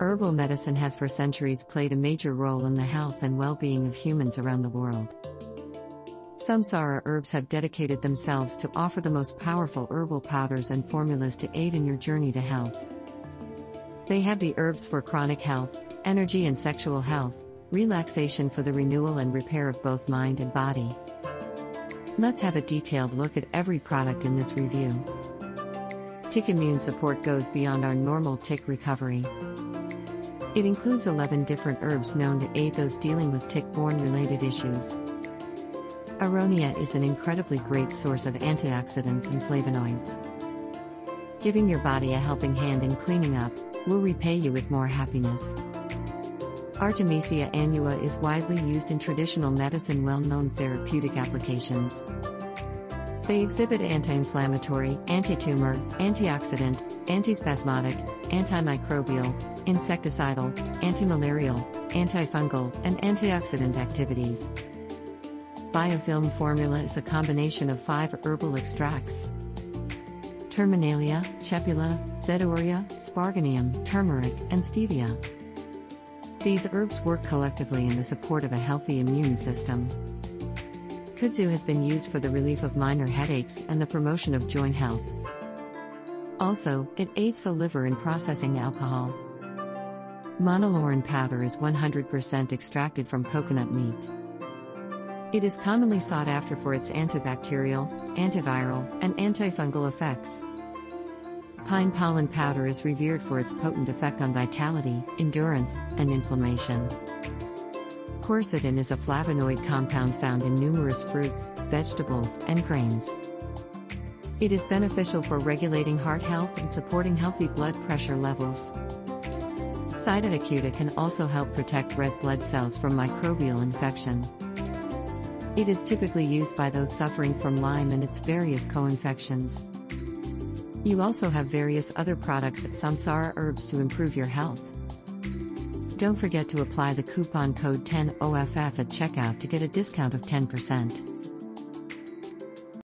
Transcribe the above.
Herbal medicine has for centuries played a major role in the health and well being of humans around the world. Samsara Herbs have dedicated themselves to offer the most powerful herbal powders and formulas to aid in your journey to health. They have the herbs for chronic health, energy and sexual health, relaxation for the renewal and repair of both mind and body. Let's have a detailed look at every product in this review. Tick immune support goes beyond our normal tick recovery. It includes 11 different herbs known to aid those dealing with tick borne related issues. Aronia is an incredibly great source of antioxidants and flavonoids. Giving your body a helping hand in cleaning up will repay you with more happiness. Artemisia annua is widely used in traditional medicine, well known therapeutic applications. They exhibit anti inflammatory, anti tumor, antioxidant, antispasmodic, antimicrobial, insecticidal, antimalarial, antifungal, and antioxidant activities. Biofilm formula is a combination of five herbal extracts Terminalia, Chebula, Zedoaria, Sparganium, turmeric, and stevia. These herbs work collectively in the support of a healthy immune system. Kudzu has been used for the relief of minor headaches and the promotion of joint health. Also, it aids the liver in processing alcohol. Monolaurin powder is 100% extracted from coconut meat. It is commonly sought after for its antibacterial, antiviral, and antifungal effects. Pine pollen powder is revered for its potent effect on vitality, endurance, and inflammation. Quercetin is a flavonoid compound found in numerous fruits, vegetables, and grains. It is beneficial for regulating heart health and supporting healthy blood pressure levels. Sida acuta can also help protect red blood cells from microbial infection. It is typically used by those suffering from Lyme and its various co-infections. You also have various other products at Samsara Herbs to improve your health. Don't forget to apply the coupon code 10OFF at checkout to get a discount of 10%.